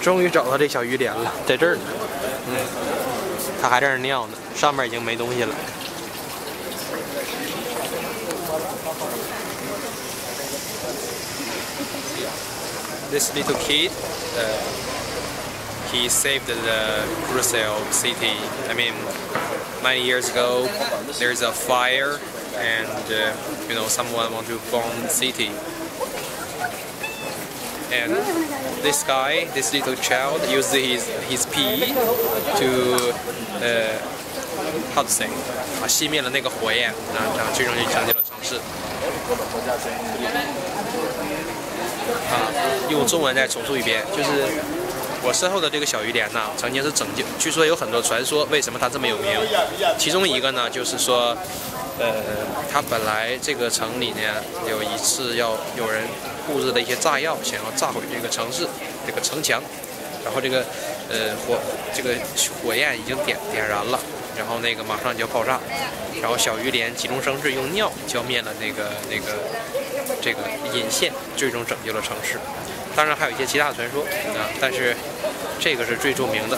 终于找到这小鱼莲了，在这儿呢。嗯，它还在那儿尿呢，上面已经没东西了。This little kid, uh, he saved the Brussels city. I mean, many years ago, there's a fire, and uh, you know someone want to bomb the city. And this guy, this little child, used his his pee to uh, how to say 啊，熄灭了那个火焰啊，这样最终就拯救了城市。啊，用中文再重述一遍，就是我身后的这个小鱼莲呢，曾经是拯救，据说有很多传说，为什么它这么有名？其中一个呢，就是说，呃，它本来这个城里呢，有一次要有人布置的一些炸药，想要炸毁这个城市这个城墙，然后这个呃火这个火焰已经点点燃了，然后那个马上就要爆炸，然后小鱼莲急中生智，用尿浇灭了那个那个这个引线，最终拯救了城市。当然还有一些其他的传说啊，但是这个是最著名的。